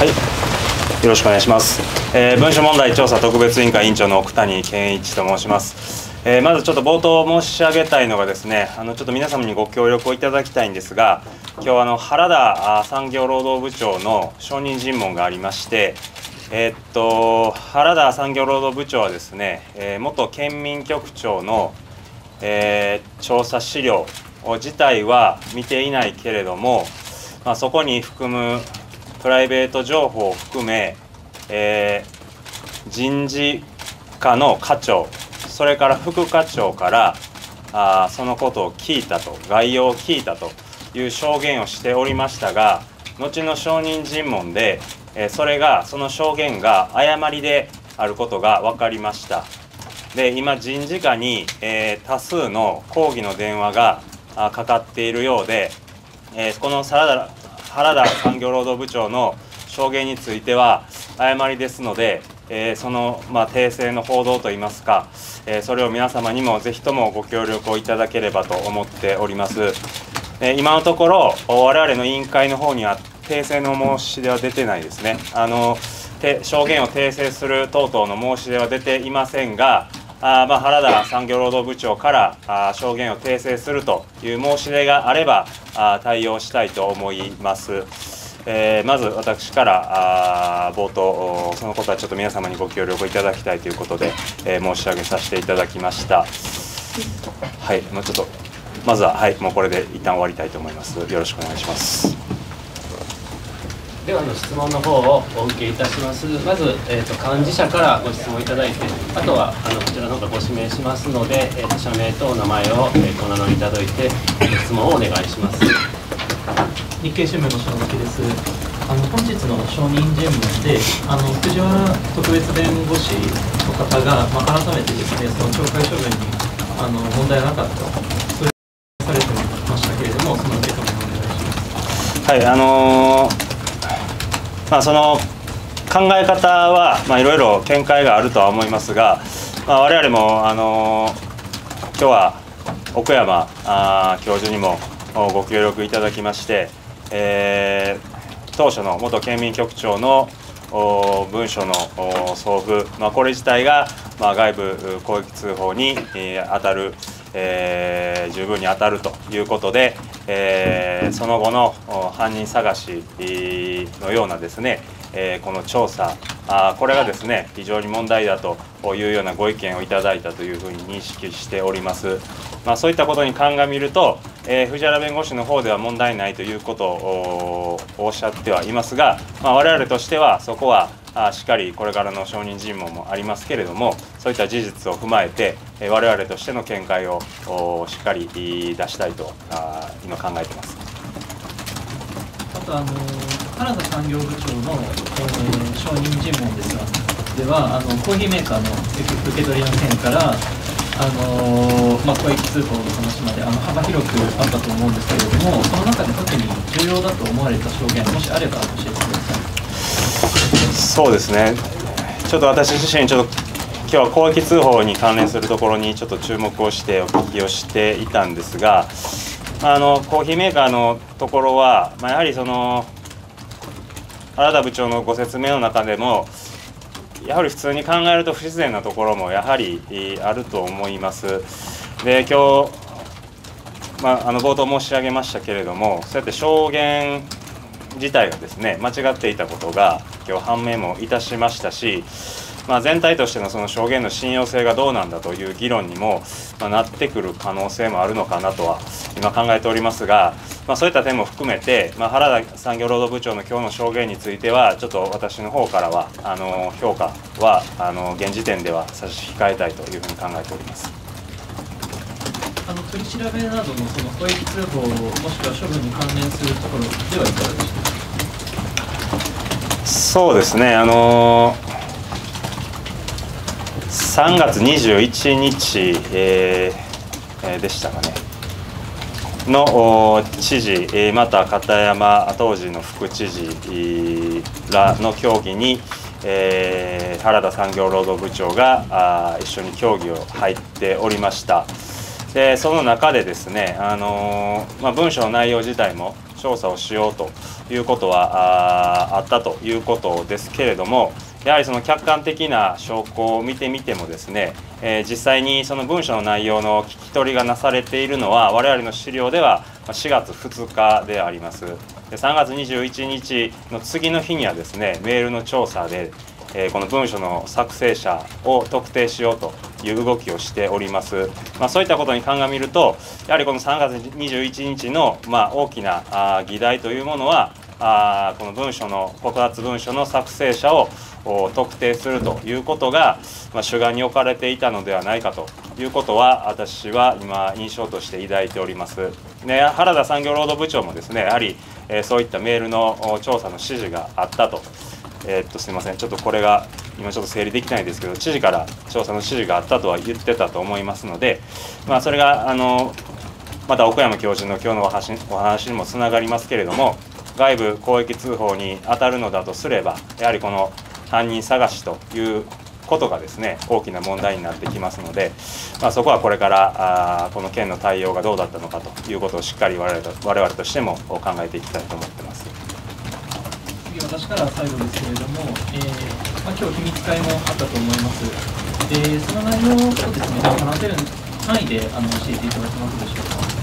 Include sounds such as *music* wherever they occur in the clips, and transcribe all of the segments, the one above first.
はい。よろしくお願いします、えー、文書問題調査特別委員会委員長の奥谷健一と申します、えー、まずちょっと冒頭申し上げたいのがですねあのちょっと皆様にご協力をいただきたいんですが今日はあの原田産業労働部長の証人尋問がありましてえー、っと原田産業労働部長はですね、えー、元県民局長の、えー、調査資料自体は見ていないけれども、まあ、そこに含むプライベート情報を含め、えー、人事課の課長それから副課長からあそのことを聞いたと概要を聞いたという証言をしておりましたが後の証人尋問で、えー、それがその証言が誤りであることが分かりました。で今人事課に、えー、多数の抗議の電話がかかっているようで、えー、この原田原田産業労働部長の証言については誤りですので、えー、その、まあ、訂正の報道といいますか、えー、それを皆様にもぜひともご協力をいただければと思っております。えー、今のところ我々の委員会の方には訂正の申し出は出てないですね。あの証言を訂正する等々の申し出は出ていませんが、あまあ、原田産業労働部長からあ証言を訂正するという申し出があればあ対応したいと思います。えー、まず私からあ冒頭そのことはちょっと皆様にご協力いただきたいということで、えー、申し上げさせていただきました。はい、もうちょっとまずははいもうこれで一旦終わりたいと思います。よろしくお願いします。ではの質問の方をお受けいたします。まず、えーと、幹事社からご質問いただいて、あとはあのこちらの方からご指名しますので、えーと、社名とお名前を、えー、ご名乗りいただいて、質問をお願いします。日経新聞の篠崎です。あの本日の証人尋問で、あの藤原特別弁護士の方が、まあ、改めてですね、その懲戒処分にあの問題なかった、そういうされてましたけれども、その受け止めをお願いします。はい、あのーまあ、その考え方はいろいろ見解があるとは思いますが、まあ、我々も、あの今日は奥山あ教授にもご協力いただきまして、えー、当初の元県民局長の文書の送付、まあ、これ自体が、まあ、外部攻撃通報に、えー、当たる、えー、十分に当たるということで、えー、その後の犯人探しのようなですね、えー、この調査あこれがですね非常に問題だというようなご意見をいただいたというふうに認識しております。まあ、そういったことに鑑みると、えー、藤原弁護士の方では問題ないということをおっしゃってはいますが、まあ、我々としてはそこはあしっかりこれからの証人尋問もありますけれどもそういった事実を踏まえて、えー、我々としての見解をしっかり出したいとあ今考えてます。あとあの原田産業部長の、えー、証人尋問ですがではあのコーヒーメーカーの受け取りの件からあのまあ、公益通報の話まであの幅広くあったと思うんですけれどもその中で特に重要だと思われた証言もしあれば教えてください。そうですねちょっと私自身ちょっと今日は広域通報に関連するところにちょっと注目をしてお聞きをしていたんですがあのコーヒーメーカーのところは、まあ、やはりその原田部長のご説明の中でもやはり普通に考えると不自然なところもやはりあると思います。で今日まあ、あの冒頭申し上げましたけれどもそうやって証言自体がですね間違っていたことが今日判明もいたしましたし、まあ、全体としてのその証言の信用性がどうなんだという議論にも、まなってくる可能性もあるのかなとは今考えておりますが、まあ、そういった点も含めて、まあ、原田産業労働部長の今日の証言についてはちょっと私の方からはあの評価はあの現時点では差し控えたいというふうに考えております。あの取り調べなどのその公益通報もしくは処分に関連するところではいかがでしょうか？そうですねあのー、3月21日、えー、でしたかね。の知事また片山当時の副知事らの協議に、えー、原田産業労働部長があ一緒に協議を入っておりました。でその中でですね、あのー、まあ、文書の内容自体も調査をしようということはああったということですけれどもやはりその客観的な証拠を見てみてもですね、えー、実際にその文書の内容の聞き取りがなされているのは我々の資料では4月2日であります。で3月21日の次の日にはですねメールの調査で、えー、この文書の作成者を特定しようという動きをしております、まあ、そういったことに鑑みるとやはりこの3月21日のまあ大きな議題というものはあこの文書の告発文書の作成者を特定するということが、まあ、主眼に置かれていたのではないかということは私は今印象として抱いております。で原田産業労働部長もですねやはり、えー、そういったメールの調査の指示があったと,、えー、っとすみませんちょっとこれが今ちょっと整理できないですけど知事から調査の指示があったとは言ってたと思いますので、まあ、それがあのまた奥山教授の今日のお話にもつながりますけれども外部広域通報に当たるのだとすればやはりこの犯人探しということがですね大きな問題になってきますので、まあ、そこはこれからあこの件の対応がどうだったのかということをしっかり我々と我々としても考えていきたいと思ってます。次私から最後ですけれども、えーまあ、今日秘密会もあったと思います。でその内容をですね話せる範囲であの教えていただけますでしょうか。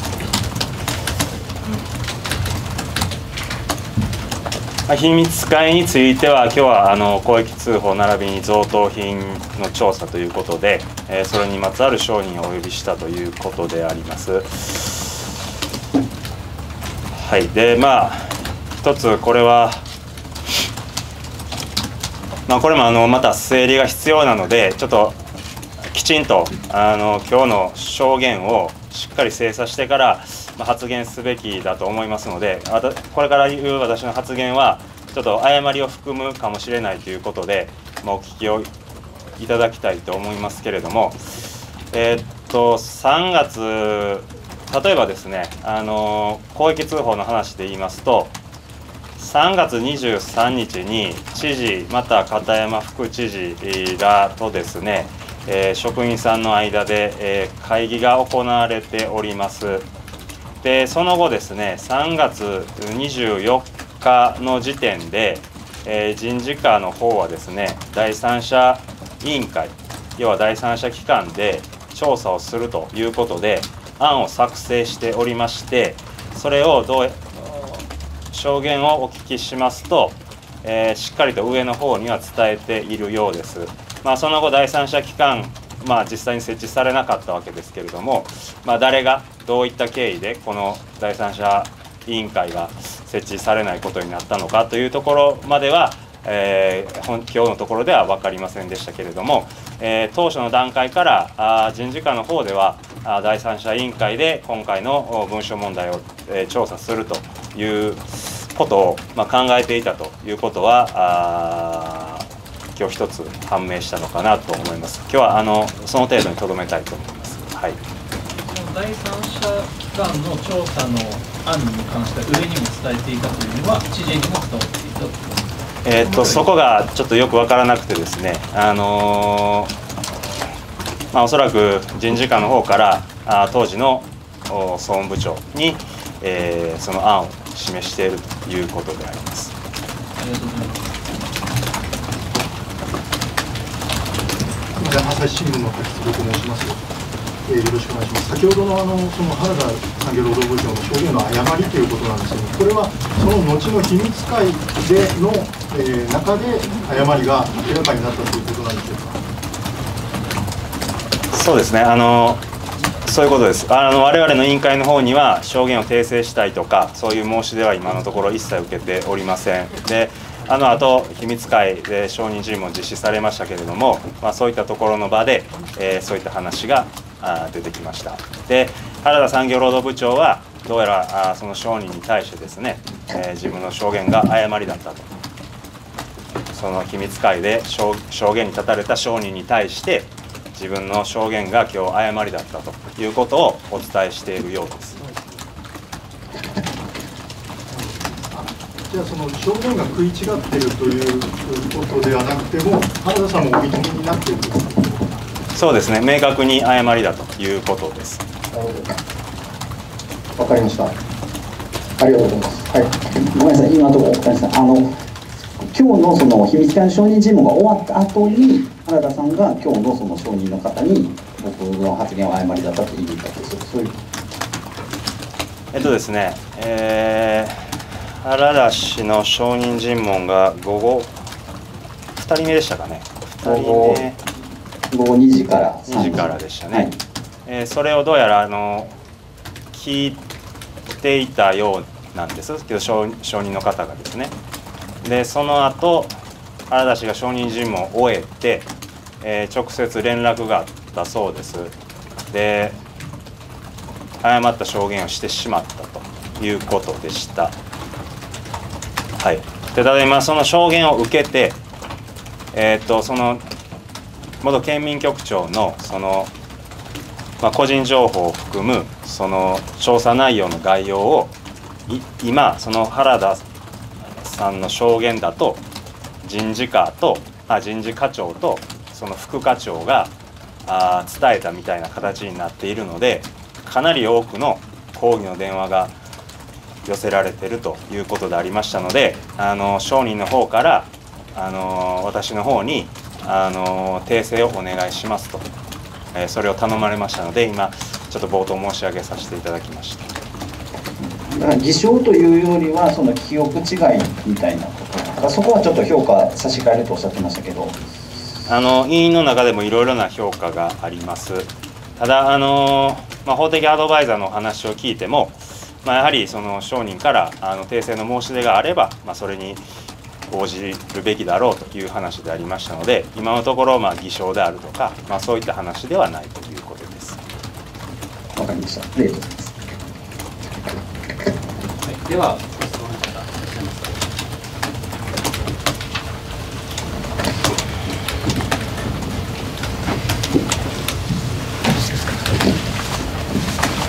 秘密会については今日はあの公益通報並びに贈答品の調査ということで、えー、それにまつわる商品をお呼びしたということであります。はいでまあ一つこれはまあこれもあのまた整理が必要なのでちょっときちんとあの今日の証言をしっかり精査してから発言すべきだと思いますのでこれから言う私の発言はちょっと誤りを含むかもしれないということで、まあ、お聞きをいただきたいと思いますけれども、えー、っと3月例えばですねあの公益通報の話で言いますと3月23日に知事また片山副知事らとですね、えー、職員さんの間で、えー、会議が行われております。でその後ですね3月24日の時点で、えー、人事課の方はですね第三者委員会要は第三者機関で調査をするということで案を作成しておりましてそれをどう証言をお聞きしますと、えー、しっかりと上の方には伝えているようです。まあ、その後第三者機関まあ、実際に設置されなかったわけですけれども、まあ、誰がどういった経緯でこの第三者委員会が設置されないことになったのかというところまでは、えー、今日のところでは分かりませんでしたけれども、えー、当初の段階からあ人事課の方ではあ第三者委員会で今回の文書問題を、えー、調査するということを、まあ、考えていたということはあ今日一つ判明したのかなと思います。今日はあのその程度にとどめたいと思います。はい。第三者機関の調査の案に関しては上にも伝えていたというのは知事にも伝わっていたえー、っとそこがちょっとよく分からなくてですね、あのー、まあ、おそらく人事課の方からあ当時の総務部長に、えー、その案を示しているということであります。ありがとうございます。朝日新聞の滝坪と申します。えー、よろしくお願いします。先ほどのあのその原田産業労働部長の証言の誤りということなんですけど、これはその後の秘密会での、えー、中で誤りが明らかになったということなんでしょうか。そうですね。あのそういうことです。あの我々の委員会の方には証言を訂正したいとか、そういう申し出は今のところ一切受けておりません。で。あの後秘密会で承認尋問実施されましたけれども、まあ、そういったところの場で、えー、そういった話があ出てきましたで原田産業労働部長はどうやらあその証人に対してですね、えー、自分の証言が誤りだったとその秘密会で証言に立たれた証人に対して自分の証言が今日誤りだったということをお伝えしているようです。じゃあその証言が食い違っているということではなくても原田さんもお認めになっているそうですね。明確に誤りだということです。わかりました。ありがとうございます。はい。ごめんなさい、今のところ、岡谷さん、あの、今日のその秘密会の承認尋問が終わった後に、原田さんが今日のその承認の方に、僕の発言は誤りだったと言いに行ったとそういう。えっとですね、えー、原田氏の証人尋問が午後2人目でしたかね。2人午後目。午後2時から2時。からでしたね、はい。えーそれをどうやらあの聞いていたようなんです。けど証証人の方がですね。でその後原田氏が証人尋問を終えて、えー直接連絡があったそうです。で誤った証言をしてしまったということでしたはい。でただ今その証言を受けてえっ、とその元県民局長のそのまあ、個人情報を含むその調査内容の概要を今その原田さんの証言だと人事課とあ人事課長とその副課長があ伝えたみたいな形になっているのでかなり多くの抗議の電話が寄せられているということでありましたのであの証人の方からあの私の方にあの訂正をお願いしますと。えーそれを頼まれましたので今ちょっと冒頭申し上げさせていただきましただから偽証というよりは、その記憶違いみたいなこと。そこはちょっと評価差し替えるとおっしゃってましたけど。あの委員の中でもいろいろな評価がありますただあの、まあ、法的アドバイザーのお話を聞いても、まあ、やはりその証人からあの訂正の申し出があれば、まあ、それに応じるべきだろうという話でありましたので今のところまあ偽証であるとか、まあ、そういった話ではないということです。わかりました。ありがとうございます。はい、ではご質問の方いらっしゃいますか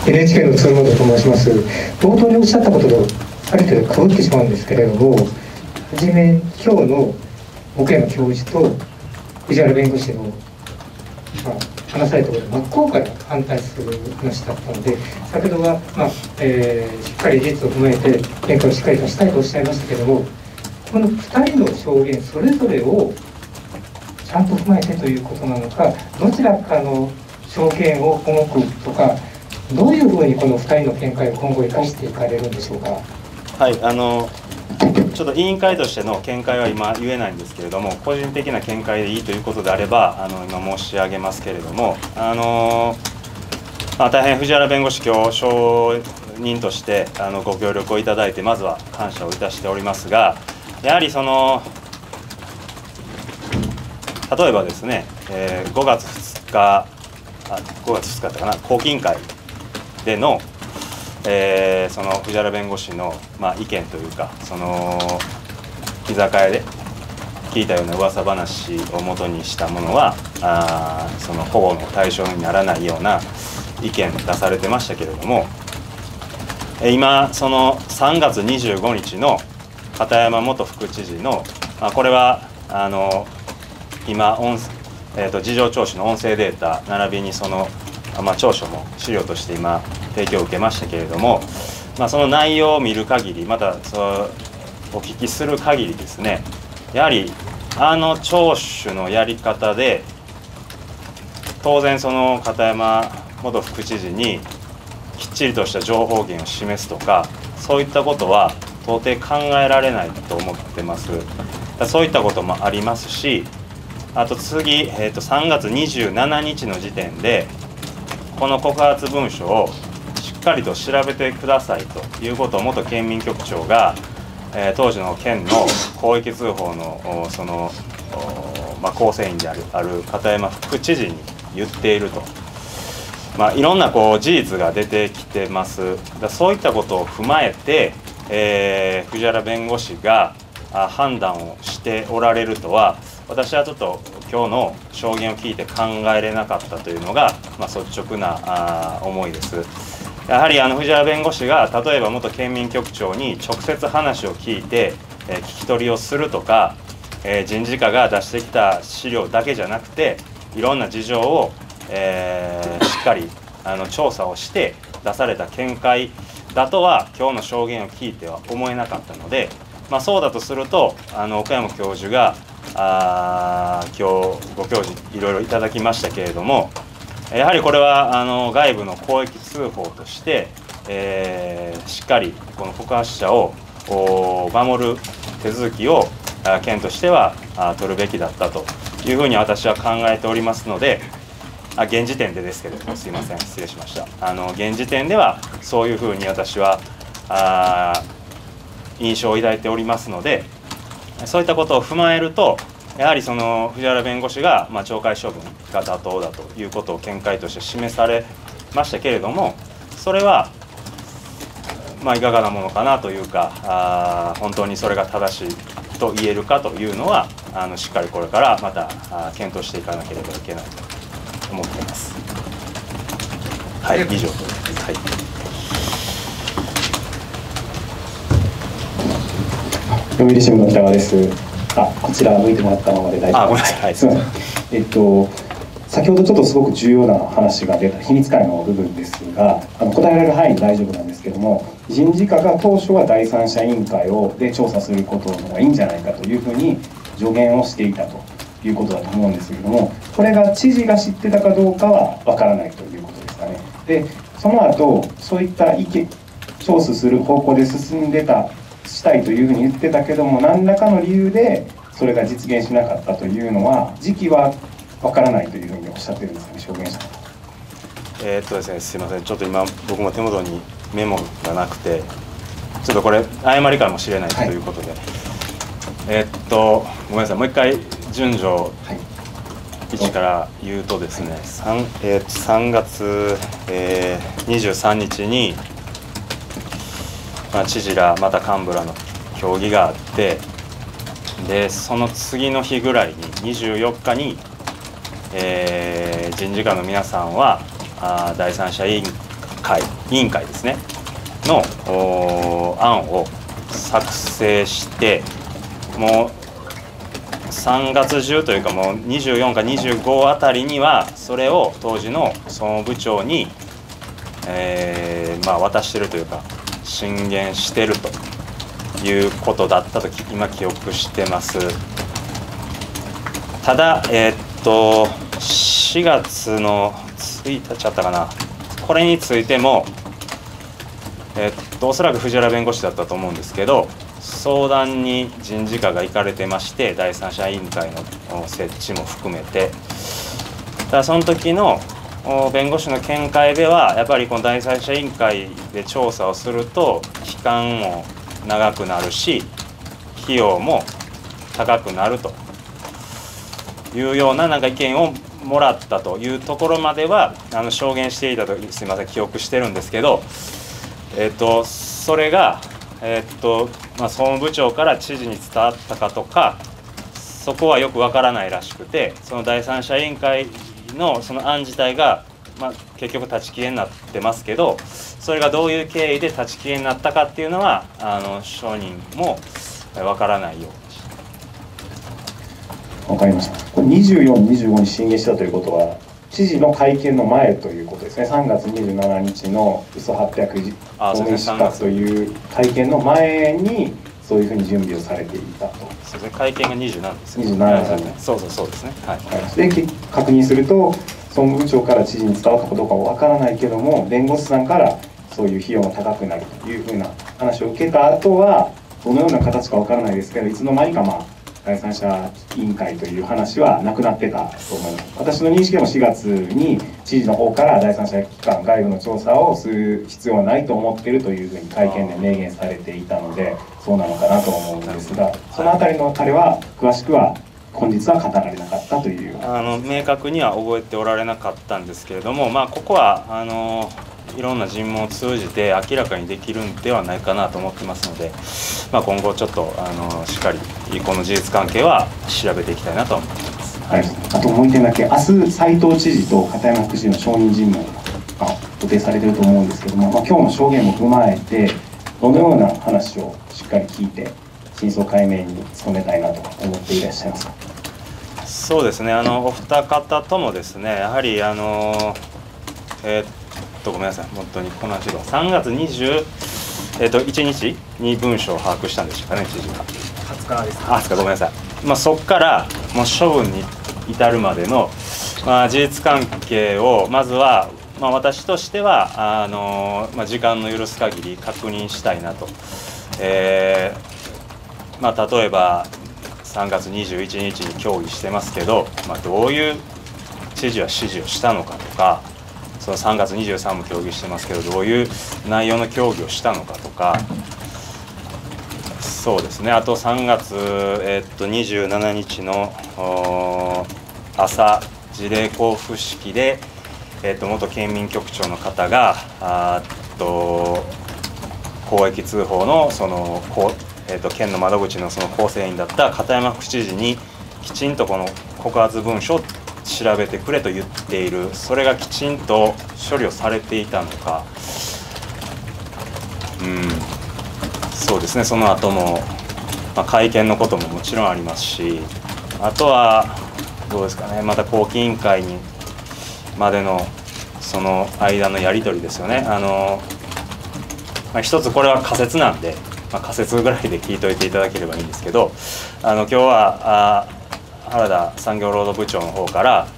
NHK の鶴本と申します。冒頭におっしゃったこととある程度かぶってしまうんですけれどもはじめ今日の奥山教授と藤原弁護士の、まあ、話されたこと真っ向から反対する話だったので先ほどは、まあえーしっかり事実を踏まえて見解をしっかり出したいとおっしゃいましたけれどもこの2人の証言それぞれをちゃんと踏まえてということなのかどちらかの証言を重くとかどういうふうにこの2人の見解を今後生かしていかれるんでしょうか？はい、あのちょっと委員会としての見解は今言えないんですけれども個人的な見解でいいということであればあの今申し上げますけれどもあの、まあ、大変藤原弁護士今日証人としてあのご協力をいただいてまずは感謝をいたしておりますがやはりその例えばですね、えー5月2日あ5月2日だったかな公金会でのえーその藤原弁護士の、まあ、意見というかその居酒屋で聞いたような噂話をもとにしたものはあその保護の対象にならないような意見出されてましたけれどもえー今その3月25日の片山元副知事の、まあ、これはあの今音、えー、と事情聴取の音声データ並びにその、まあ、調書も資料として今提供を受けましたけれども、まあ、その内容を見る限りまたそうお聞きする限りですねやはりあの聴取のやり方で当然その片山元副知事にきっちりとした情報源を示すとかそういったことは到底考えられないと思ってます。そういったこともありますしあと次、えー、と3月27日の時点でこの告発文書をしっかりと調べてくださいということを元県民局長が、えー当時の県の広域通報のその、まあ、構成員であるある片山副知事に言っていると。まあ、いろんなこう事実が出てきてますだそういったことを踏まえて、えー藤原弁護士が判断をしておられるとは私はちょっと今日の証言を聞いて考えれなかったというのが、まあ、率直なあ思いです。やはりあの藤原弁護士が例えば元県民局長に直接話を聞いて、えー聞き取りをするとか、えー人事課が出してきた資料だけじゃなくていろんな事情を、えーしっかりあの調査をして出された見解だとは今日の証言を聞いては思えなかったので、まあ、そうだとするとあの岡山教授があ今日ご教示いろいろいただきましたけれどもやはりこれはあの外部の公益通報として、えー、しっかりこの告発者を守る手続きを県としては取るべきだったというふうに私は考えておりますのであ現時点でですけれどもすいません失礼しました。あの現時点ではそういうふうに私はあ印象を抱いておりますのでそういったことを踏まえるとやはりその藤原弁護士が、まあ、懲戒処分が妥当だということを見解として示されましたけれどもそれは、まあ、いかがなものかなというかあ本当にそれが正しいと言えるかというのはあのしっかりこれからまたあ検討していかなければいけないと思っています。はい、以上はい読売新聞の北川です。あこちら向いてもらったままで大丈夫です。はい、すみません。えっと先ほどちょっとすごく重要な話が出た秘密会の部分ですがあの答えられる範囲で大丈夫なんですけども人事課が当初は第三者委員会をで調査することの方がいいんじゃないかというふうに助言をしていたということだと思うんですけれどもこれが知事が知ってたかどうかはわからないということですかね。でその後そういった意見調査する方向で進んでたしたいというふうに言ってたけども何らかの理由でそれが実現しなかったというのは時期はわからないというふうにおっしゃってるんですかね証言者。えー、っとですねすいません。ちょっと今僕も手元にメモがなくてちょっとこれ誤りかもしれないということで、はい、えー、っとごめんなさい。もう一回順序、はい、1から言うとですね 3,、えー、3月、えー、23日にまあ、知事らまた幹部らの協議があってでその次の日ぐらいに24日に、えー、人事課の皆さんはあ第三者委員会委員会ですねの案を作成してもう3月中というかもう24か25あたりにはそれを当時の総務部長に、えーまあ、渡してるというか進言してるということだったと今記憶してます。ただえー、っと4月の1日あったかな。これについてもえー、っとおそらく藤原弁護士だったと思うんですけど相談に人事課が行かれてまして第三者委員会の設置も含めて。ただその時の弁護士の見解ではやっぱりこの第三者委員会で調査をすると期間も長くなるし費用も高くなるというようななんか意見をもらったというところまではあの証言していたとすみません記憶してるんですけど、えっと、それが、えっとまあ、総務部長から知事に伝わったかとかそこはよくわからないらしくてその第三者委員会のその案自体が、まあ、結局立ち消えになってますけどそれがどういう経緯で立ち消えになったかっていうのはあの証人もわからないようですわかりました。これ24、25に審議したということは知事の会見の前ということですね。3月27日の嘘800公民資格という会見の前にそういうふうに準備をされていたと。そうですね、会見が27ですね。27ですね。そうそうそうですね。はい。はい、で確認すると総務部長から知事に伝わったかどうかはわからないけども弁護士さんからそういう費用が高くなるというふうな話を受けた後はどのような形かわからないですけどいつの間にかまあ第三者委員会という話はなくなってたと思います。私の認識でも4月に知事の方から第三者機関外部の調査をする必要はないと思っているというふうに会見で明言されていたのでそうなのかなと思うんですがその辺りの彼は詳しくは本日は語られなかったという。あの明確には覚えておられなかったんですけれどもまあここはあのいろんな尋問を通じて明らかにできるんではないかなと思ってますので、まあ、今後ちょっとあのしっかりこの事実関係は調べていきたいなと思ってます、はい、あともう一点だけ明日斉藤知事と片山副知事の証人尋問が予定されてると思うんですけども、まあ、今日の証言も踏まえてどのような話をしっかり聞いて真相解明に努めたいなと思っていらっしゃいますか？そうですね。あのお二方ともですねやはりあのえー、っとごめんなさい。本当にこの話が3月20えっ、ー、と1日に文書を把握したんでしょうかね知事が20日です。か20日。ごめんなさい。まあそこからもう処分に至るまでのまあ事実関係をまずはまあ、私としてはあの、まあ、時間の許す限り確認したいなと、えーまあ、例えば3月21日に協議してますけど、まあ、どういう知事は指示をしたのかとかその3月23も協議してますけどどういう内容の協議をしたのかとか。そうですね。あと3月、え、っと27日の朝事例交付式で、え、っと元県民局長の方があと公益通報のそのこえーと、県の窓口のその構成員だった片山副知事にきちんとこの告発文書調べてくれと言っている。それがきちんと処理をされていたのか。うん。そうですね。その後も、まあ、会見のことももちろんありますし。あとはどうですかね。また公金委員会にまでのその間のやり取りですよね。あの、まあ、一つこれは仮説なんでまあ、仮説ぐらいで聞いといていただければいいんですけどあの今日はあ原田産業労働部長の方から、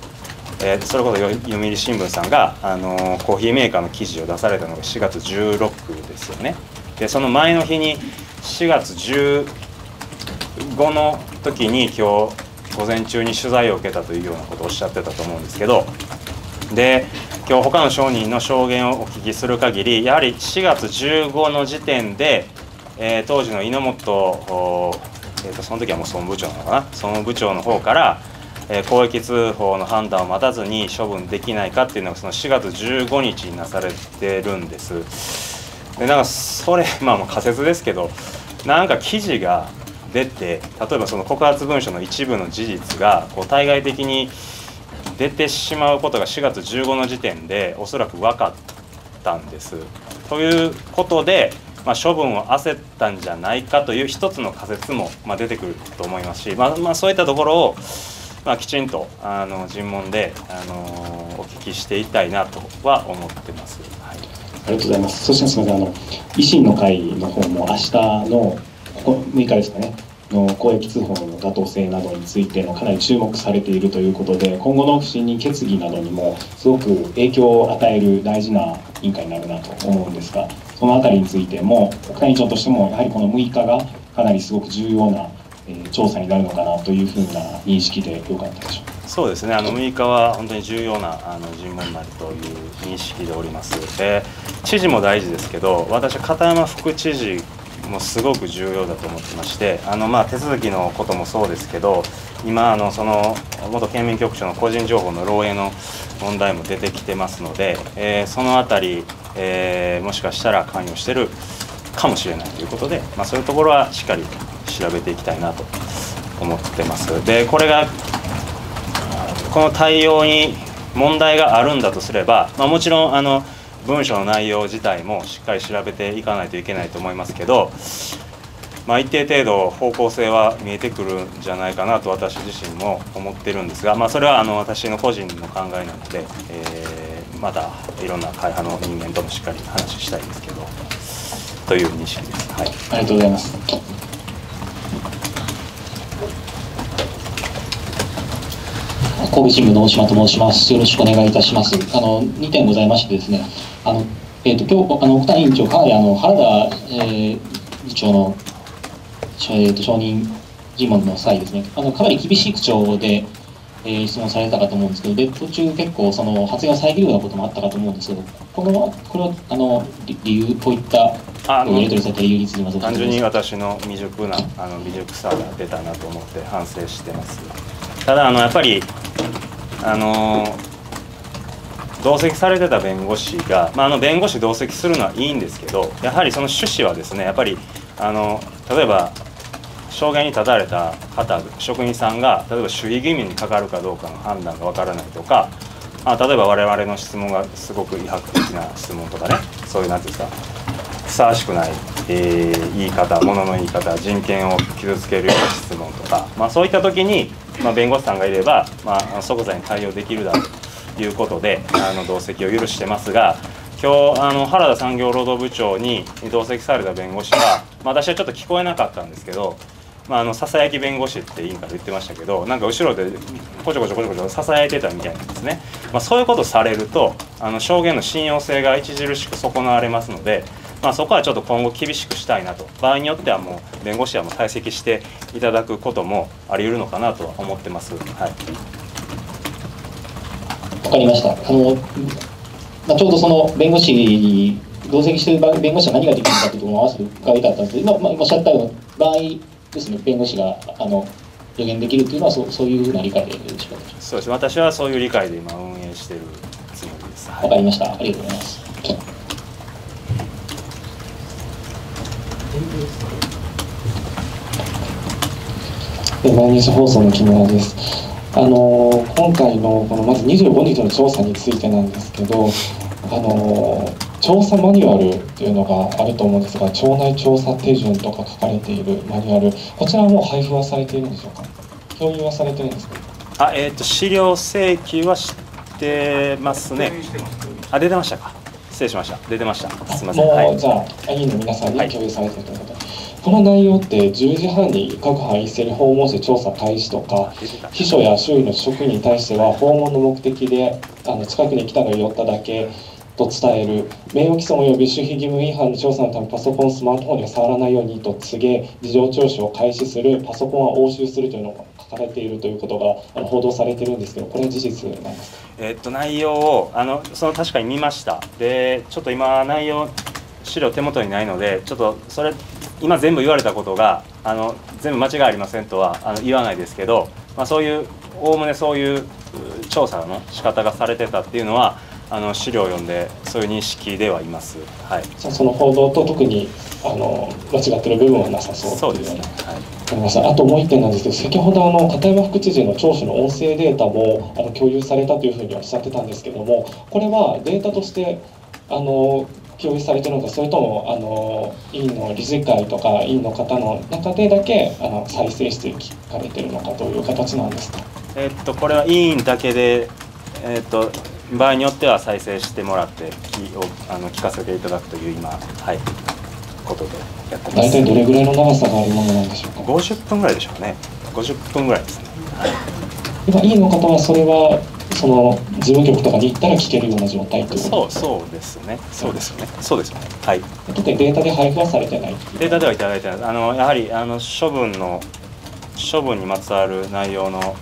えー、それこそ読売新聞さんが、あのー、コーヒーメーカーの記事を出されたのが4月16ですよね。でその前の日に4月15の時に今日午前中に取材を受けたというようなことをおっしゃってたと思うんですけどで今日他の証人の証言をお聞きする限りやはり4月15の時点でえー、当時の猪本、えーと、その時はもう総務部長なのかな？総務部長の方から、えー、公益通報の判断を待たずに処分できないかっていうのがその4月15日になされてるんですでなんかそれ *laughs* まあもう仮説ですけどなんか記事が出て例えばその告発文書の一部の事実がこう対外的に出てしまうことが4月15の時点でおそらく分かったんです。ということでまあ、処分を焦ったんじゃないかという一つの仮説も、まあ、出てくると思いますし、まあまあ、そういったところを、まあ、きちんとあの尋問で、あのお聞きしていきたいなとは思ってます。はい、ありがとうございます。そしてすみませんあの維新の会の方も明日のここ6日ですかねの公益通報の妥当性などについてのかなり注目されているということで今後の不信任決議などにもすごく影響を与える大事な委員会になるなと思うんですがその辺りについても国会委員長としてもやはりこの6日がかなりすごく重要な、えー、調査になるのかなというふうな認識でよかったでしょうか。そうですねあの6日は本当に重要なあの尋問になるという認識でおります。で知事も大事ですけど私は片山副知事もすごく重要だと思ってましてあの、まあ、手続きのこともそうですけど今あのその元県民局長の個人情報の漏洩の問題も出てきてますので、えー、その辺り、えー、もしかしたら関与してるかもしれないということで、まあ、そういうところはしっかり調べていきたいなと思ってます。でこれがこの対応に問題があるんだとすれば、まあ、もちろんあの文書の内容自体もしっかり調べていかないといけないと思いますけど、まあ、一定程度方向性は見えてくるんじゃないかなと私自身も思ってるんですが、まあ、それはあの私の個人の考えなので、えー、またいろんな会派の人間ともしっかり話したいですけどという認識です。はい、ありがとうございます神戸新聞の大島と申します。よろしくお願いいたします。あの2点ございましてですね、あのえっ、ー、と今日あの奥田委員長はいあの原田、えー、議長のえっ、ー、と承認尋問の際ですね、あのかなり厳しい口調で、えー、質問されたかと思うんですけど、で途中結構その発言を遮るようなこともあったかと思うんですけど、このこれはあの理由こういったやり取りされた理由について単純に私の未熟なあの未熟さが出たなと思って反省してます。ただあのやっぱりあの同席されてた弁護士が、まあ、あの弁護士同席するのはいいんですけどやはりその趣旨はですねやっぱりあの例えば証言に立たれた方職員さんが例えば守秘義務にかかるかどうかの判断がわからないとかあ例えば我々の質問がすごく威迫的な質問とかねそういう何ていうんですかふさわしくない、えー、言い方もの言い方人権を傷つけるような質問とか、まあ、そういった時にまあ、弁護士さんがいれば、まあ、即座に対応できるだろうということであの同席を許してますが今日あの原田産業労働部長に同席された弁護士が、まあ、私はちょっと聞こえなかったんですけど、まあ、あのささやき弁護士って委員から言ってましたけどなんか後ろでこちょこちょこちょこちょささやいてたみたいなんですね、まあ、そういうことされるとあの証言の信用性が著しく損なわれますので、まあ、そこはちょっと今後厳しくしたいなと場合によってはもう弁護士はもう退席していただくこともあり得るのかなとは思ってます。はいわかりました。あのまあ、ちょうどその弁護士に同席している弁護士は何ができるかというところも合わせて伺いたかったんですけど、まあ、おっしゃったような場合ですね、弁護士があの予言できるというのはそうそういうふうな理解でよろしくお願いします。そうです私はそういう理解で今運営しているつもりです。わ、かりました。ありがとうございます。毎日放送の木村です。あの今回のこのまず25日の調査についてなんですけどあの調査マニュアルっていうのがあると思うんですが町内調査手順とか書かれているマニュアルこちらはもう配布はされているんでしょうか？共有はされてるんですか？あえっ、ー、と資料請求はしてますね。あ出てましたか？失礼しました。出てました。すみません。もう、はい、じゃあ委員の皆さんに共有されているということで、はいこの内容って10時半に各班一斉に訪問して調査開始とか秘書や周囲の職員に対しては訪問の目的であの近くに来たのに寄っただけと伝える名誉毀損及び守秘義務違反の調査のためパソコンスマートフォンには触らないようにと告げ事情聴取を開始するパソコンは押収するというのが書かれているということが報道されてるんですけどこれは事実なんですか、えっと内容をあのその確かに見ました。でちょっと今内容資料手元にないのでちょっとそれ今全部言われたことがあの全部間違いありませんとはあの言わないですけど、まあ、そういうおおむねそういう調査の仕方がされてたっていうのはあの資料を読んでそういう認識ではいます。はい。その報道と特にあの間違ってる部分はなさそうそうですね。はい。あともう一点なんですけど先ほどあの片山副知事の聴取の音声データもあの共有されたというふうにおっしゃってたんですけどもこれはデータとしてあの共有されてるのかそれともあの委員の理事会とか委員の方の中でだけあの再生して聞かれてるのかという形なんですか？えっとこれは委員だけでえっと場合によっては再生してもらってきをあの聞かせていただくという今はいことでやってます。大体どれぐらいの長さがあるものな。んでしょうか50分ぐらいでしょうね。50分ぐらいですね、はい、今委員の方はそれはその事務局とかに行ったら聞けるような状態というそうそうですね。そうですね。そうですね。はい。特にデータで配布はされてない？データではいただいてない。あのやはりあの処分の処分にまつわる内容の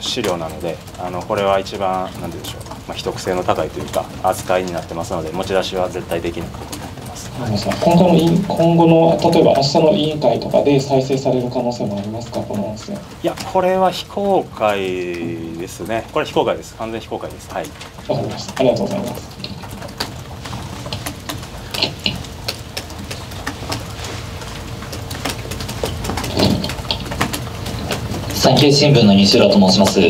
資料なのであのこれは一番何て言うんでしょう、まあ、秘匿性の高いというか扱いになってますので持ち出しは絶対できないこと今後の今後の例えば明日の委員会とかで再生される可能性もありますかこの音声。いやこれは非公開ですね。これ非公開です。完全非公開です。はい。わかりました。ありがとうございます産経新聞の西浦と申します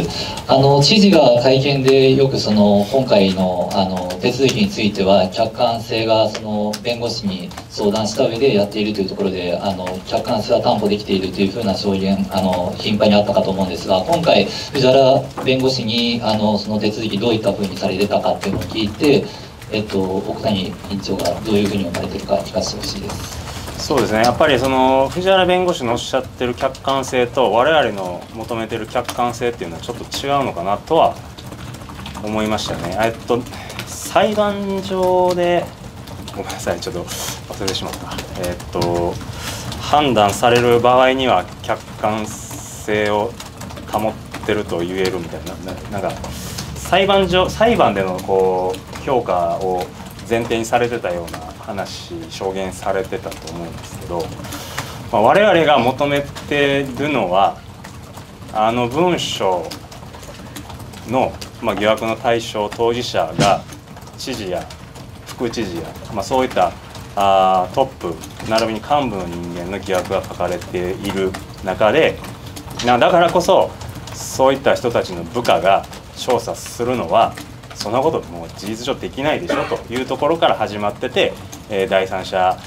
あの知事が会見でよくその今回のあの手続きについては客観性がその弁護士に相談した上でやっているというところであの客観性は担保できているというふうな証言あの頻繁にあったかと思うんですが今回藤原弁護士にあのその手続きどういったふうにされてたかっていうのを聞いて、えっと、奥谷委員長がどういうふうに思われてるか聞かせてほしいです。そうですねやっぱりその藤原弁護士のおっしゃってる客観性と我々の求めてる客観性っていうのはちょっと違うのかなとは思いましたね。えっと裁判上でごめんなさいちょっと忘れてしまった。えっと判断される場合には客観性を保ってると言えるみたいななんか裁判上裁判でのこう評価を前提にされてたような話証言されてたと思うんですけど、まあ、我々が求めてるのはあの文書の、まあ、疑惑の対象当事者が知事や副知事や、まあ、そういったあトップ並びに幹部の人間の疑惑が書かれている中でなだからこそそういった人たちの部下が調査するのはそんなこともう事実上できないでしょというところから始まってて、えー、第三者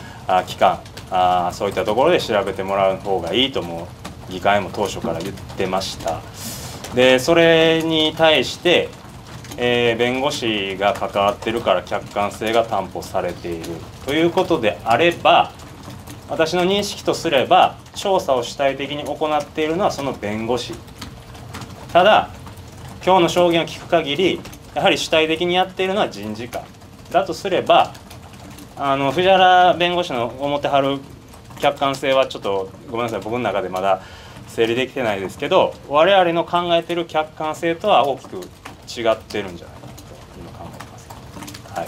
機関あそういったところで調べてもらう方がいいとも議会も当初から言ってました。でそれに対してえー、弁護士が関わってるから客観性が担保されているということであれば私の認識とすれば調査を主体的に行っているのはその弁護士。ただ今日の証言を聞く限りやはり主体的にやっているのは人事課だとすればあの藤原弁護士の思ってはる客観性はちょっとごめんなさい僕の中でまだ整理できてないですけど我々の考えてる客観性とは大きく違ってるんじゃないかと今考えてます。はい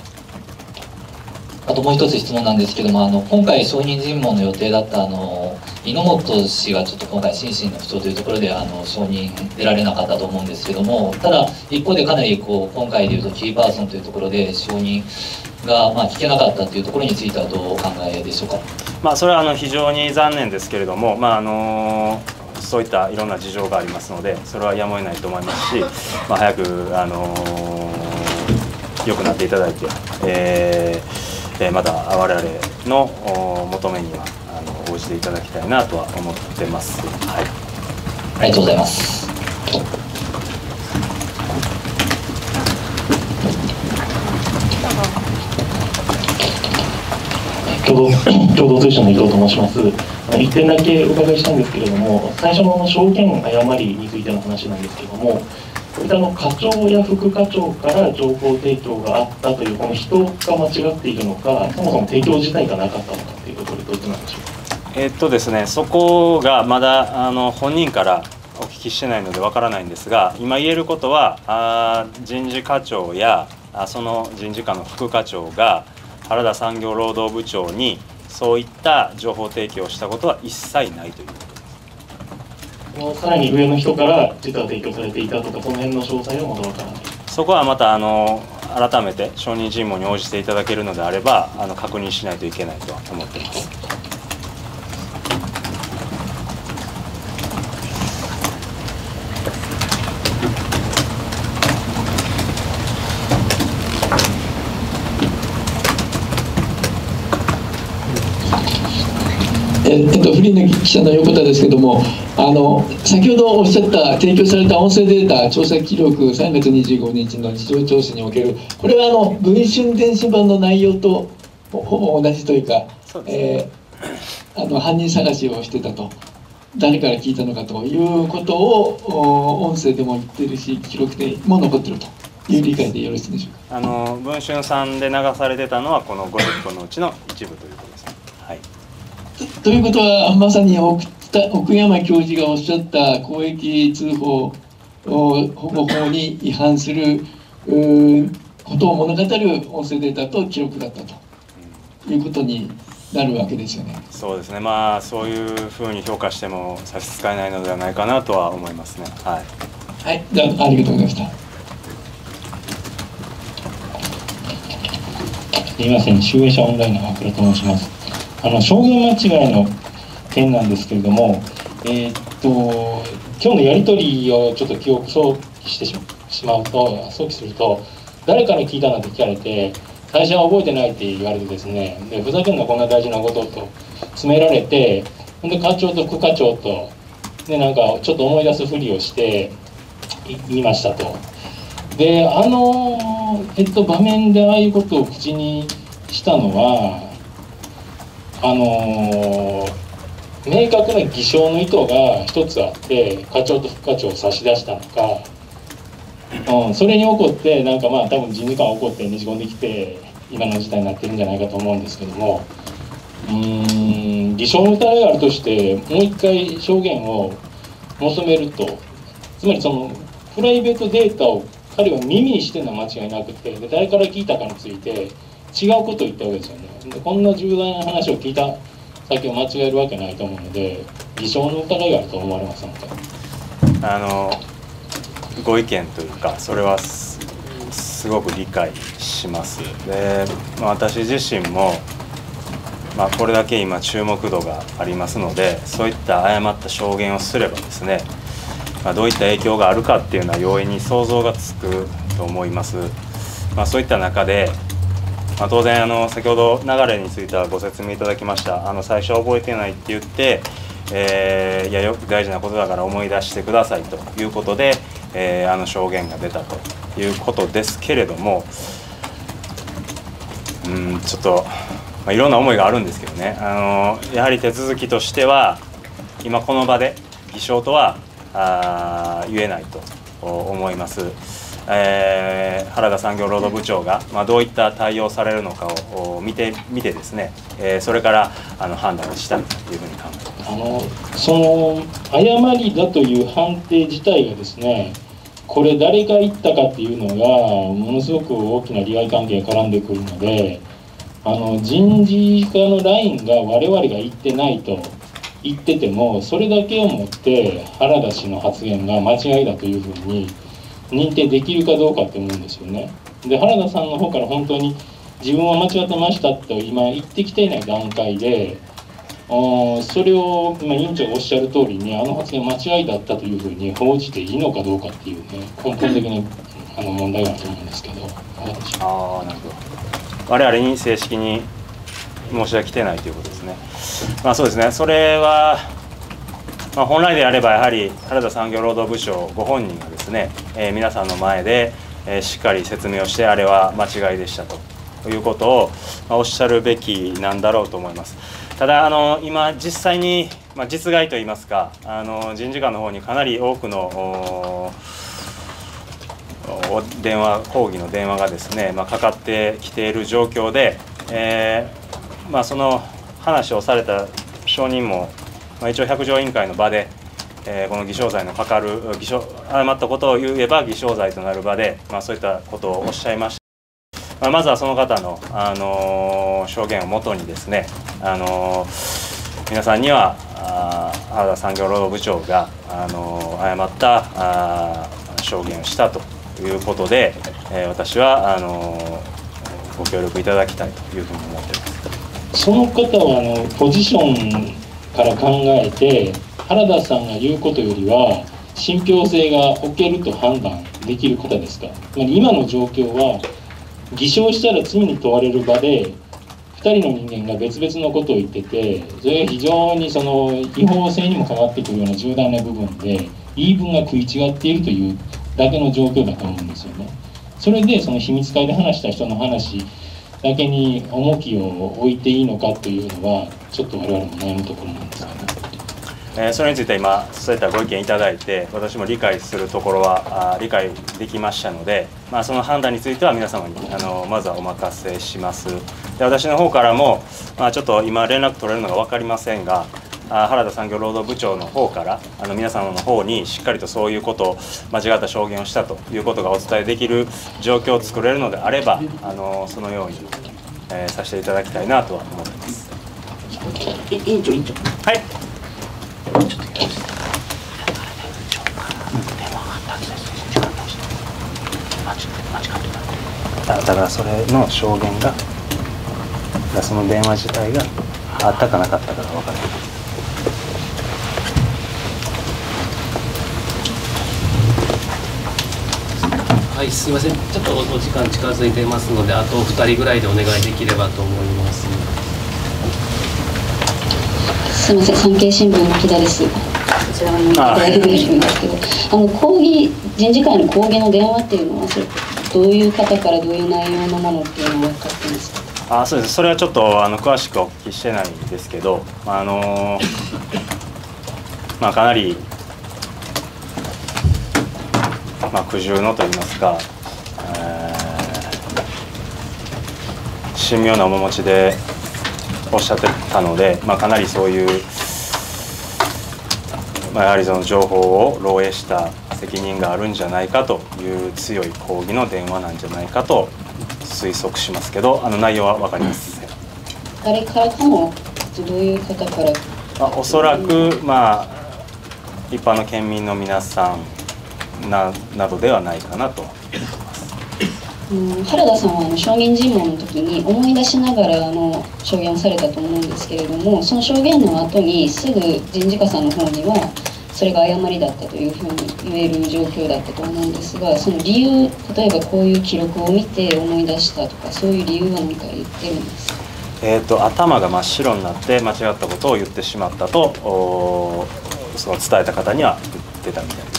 あともう一つ質問なんですけどもあの今回証人尋問の予定だったあの猪本氏がちょっと今回心身の不調というところであの証人出られなかったと思うんですけどもただ一方でかなりこう今回でいうとキーパーソンというところで証人がまあ聞けなかったというところについてはどうお考えでしょうか？まあそれはあの非常に残念ですけれどもまああのそういったいろんな事情がありますのでそれはやむを得ないと思いますし、*laughs* まあ、早くあの良くなっていただいて、えーえまた我々の求めにはあの応じていただきたいなとは思ってます。はい、ありがとうございます。共同 *coughs* 通信の伊藤と申します。一点だけお伺いしたんですけれども、最初の証言誤りについての話なんですけれども、これの課長や副課長から情報提供があったというこの人が間違っているのかそもそも提供自体がなかったのかというところでどうなんでしょうか？えっとですねそこがまだあの本人からお聞きしてないのでわからないんですが今言えることはあ人事課長やあその人事課の副課長が原田産業労働部長にそういった情報提供をしたことは一切ないというさらに上の人から実は提供されていたとかその辺の詳細はまだわからないそこはまたあの改めて承認尋問に応じていただけるのであればあの確認しないといけないとは思っています。えっと、フリーの記者の横田ですけどもあの先ほどおっしゃった提供された音声データ調査記録3月25日の日常調査におけるこれはあの文春電子版の内容とほぼ同じというか、えー、あの犯人探しをしてたと誰から聞いたのかということを音声でも言ってるし記録でも残ってると。いう理解でよろしいでしょうか？あの文春さんで流されてたのはこの50個のうちの一部ということです、はいということはまさに奥奥山教授がおっしゃった公益通報保護法に違反することを物語る音声データと記録だったということになるわけですよね。そうですね。まあそういうふうに評価しても差し支えないのではないかなとは思いますね。はい。はい。じゃあありがとうございました。すみません、集英社オンラインのハクラと申します。あの証言間違いの件なんですけれども、えー、っと今日のやり取りをちょっと記憶想起してしまうと想起すると誰から聞いたなんて聞かれて最初は覚えてないって言われてですねでふざけんなこんな大事なことと詰められてほんで課長と副課長とでなんかちょっと思い出すふりをして言いましたと。であの、えっと、場面でああいうことを口にしたのはあのー、明確な偽証の意図が一つあって課長と副課長を差し出したのか、うん、それに起こってなんかまあ多分人事官が起こってねじ込んできて今の事態になってるんじゃないかと思うんですけどもうん偽証の疑いがあるとしてもう一回証言を求めるとつまりそのプライベートデータを彼は耳にしてるのは間違いなくてで誰から聞いたかについて違うことを言ったわけですよね。でこんな重大な話を聞いた先を間違えるわけないと思うので偽証の疑いがあると思われませんかあのご意見というかそれはすごく理解します。で、ま、私自身も、まあ、これだけ今注目度がありますのでそういった誤った証言をすればですね、まあ、どういった影響があるかっていうのは容易に想像がつくと思います、ま、そういった中でまあ、当然あの先ほど流れについてはご説明いただきましたあの最初は覚えてないって言って、えー、いやよく大事なことだから思い出してくださいということで、えー、あの証言が出たということですけれどもうんちょっと、まあ、いろんな思いがあるんですけどねあのやはり手続きとしては今この場で偽証とはあ言えないと思います。えー、原田産業労働部長が、まあ、どういった対応されるのかを見て見てですね、えー、それからあの判断をしたというふうに考えてます。あのその誤りだという判定自体がですねこれ誰が言ったかっていうのがものすごく大きな利害関係が絡んでくるのであの人事課のラインが我々が言ってないと言っててもそれだけをもって原田氏の発言が間違いだというふうに認定できるかどうかって思うんですよね。で原田さんの方から本当に自分は間違ってましたと今言ってきていない段階であそれを今委員長がおっしゃる通りにあの発言間違いだったというふうに報じていいのかどうかっていうね根本的なあの問題があると思うんですけどああなるほど。我々に正式に申し訳来てないということですね。まあそうですね。それはまあ、本来であればやはり原田産業労働部長ご本人がですね、えー、皆さんの前で、えー、しっかり説明をしてあれは間違いでしたということを、まあ、おっしゃるべきなんだろうと思います。ただあの今実際に、まあ、実害といいますかあの人事官の方にかなり多くの電話抗議の電話がですね、まあ、かかってきている状況で、えーまあ、その話をされた証人もまあ、一応百条委員会の場で、えー、この偽証罪のかかる偽証誤ったことを言えば偽証罪となる場で、まあ、そういったことをおっしゃいました、まあ、まずはその方の、あのー、証言をもとにですね、あのー、皆さんには原田産業労働部長が、あの誤ったあ証言をしたということで、えー、私はあのご協力いただきたいというふうに思っています。その方はあのポジションから考えて原田さんが言うことよりは信憑性が置けると判断できる方ですか？今の状況は偽証したら罪に問われる場で2人の人間が別々のことを言っててそれが非常にその違法性にも変わってくるような重大な部分で言い分が食い違っているというだけの状況だと思うんですよね。それでその秘密会で話した人の話だけに重きを置いていいのかというのはちょっと我々も悩むところなんですよね。えー、それについて今そういったご意見いただいて私も理解するところはあ理解できましたので、まあ、その判断については皆様にあのまずはお任せしますで私の方からも、まあ、ちょっと今連絡取れるのが分かりませんが原田産業労働部長の方からあの皆様の方にしっかりとそういうことを間違った証言をしたということがお伝えできる状況を作れるのであればあのそのように、えー、させていただきたいなとは思っています。委員長委員長はいだからそれの証言がその電話自体があったかなかったかが分からない。はい、すみません。ちょっとお時間近づいてますので、あと2人ぐらいでお願いできればと思います。すみません、産経新聞の木田です。こちらにいただいてるんですけど、あの抗議人事会の抗議の電話っていうのはどういう方からどういう内容のものっていうのは分かってますか？あ、そうです。それはちょっとあの詳しくお聞きしてないんですけど、あのまあかなりまあ、苦渋のといいますか、えー、神妙な面持ちでおっしゃってたので、まあ、かなりそういう、まあ、やはりその情報を漏洩した責任があるんじゃないかという強い抗議の電話なんじゃないかと推測しますけどあの内容は分かります。誰からかもどういう方から？まあ、おそらく、まあ、一般の県民の皆さんななどではないかなとうん原田さんはあの証言尋問の時に思い出しながらあの証言をされたと思うんですけれどもその証言の後にすぐ人事課さんの方にはそれが誤りだったというふうに言える状況だったと思うんですがその理由例えばこういう記録を見て思い出したとかそういう理由は何か言ってるんですか？えーと、頭が真っ白になって間違ったことを言ってしまったとその伝えた方には言ってたみたいです。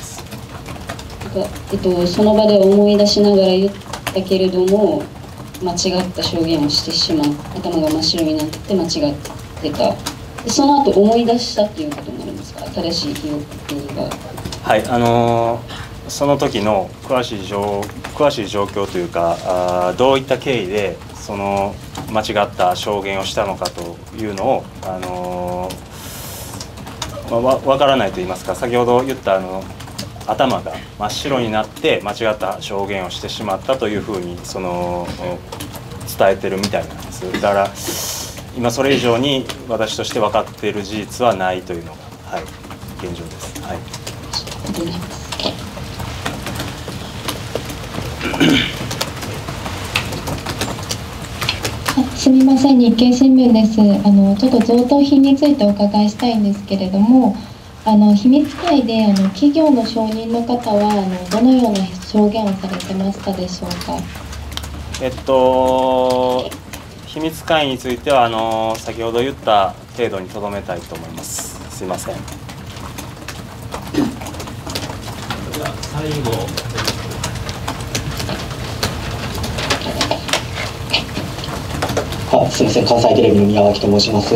かえっと、その場で思い出しながら言ったけれども間違った証言をしてしまう頭が真っ白になって間違ってた。でその後思い出したっていうことになるんですか？新しい記憶が。はいあのー、その時の詳しい状詳しい状況というかあどういった経緯でその間違った証言をしたのかというのを、あのー、まあ、わ分からないと言いますか先ほど言ったあの頭が真っ白になって間違った証言をしてしまったというふうにその伝えてるみたいなんです。だから今それ以上に私として分かっている事実はないというのが、はい、現状です。はいすみません。日経新聞です。あのちょっと贈答品についてお伺いしたいんですけれどもあの秘密会であの企業の承認の方はあのどのような証言をされてましたでしょうか？えっと秘密会についてはあの先ほど言った程度にとどめたいと思います。すいません。最後あすみません、関西テレビの宮脇と申します。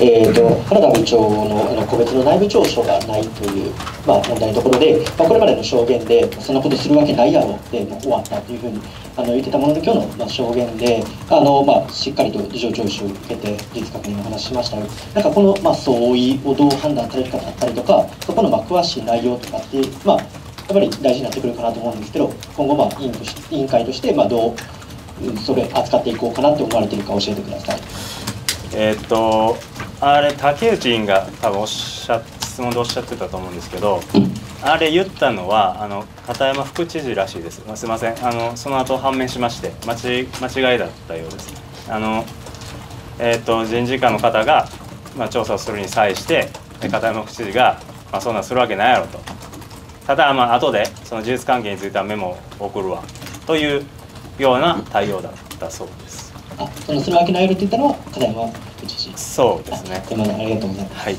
えーと、原田部長のあの個別の内部調書がないという、まあ、問題のところで、まあ、これまでの証言で、そんなことするわけないやろで、もう終わったというふうにあの言ってたものの、今日の、まあ、証言で、あのまあ、しっかりと事情聴取を受けて、事実確認を話しました。が、なんかこの、まあ、相違をどう判断されるかだったりとか、そこの、まあ、詳しい内容とかってまあ、やっぱり大事になってくるかなと思うんですけど、今後、まあ、委員委員会として、まあ、どうそれ扱っていこうかなって思われてるか教えてください。えー、っとあれ竹内委員が多分おっしゃ質問でおっしゃってたと思うんですけど、あれ言ったのはあの片山副知事らしいです。すみませんあのその後判明しまして間違間違いだったようです。あのえー、っと人事課の方がまあ調査をするに際して片山副知事がまあそんなんするわけないやろと。ただまあ後でその事実関係についてはメモを送るわというような対応だったそうです。あ、そのするわけないよって言ったのは片山知事。そうですね。ありがとうございます。はい。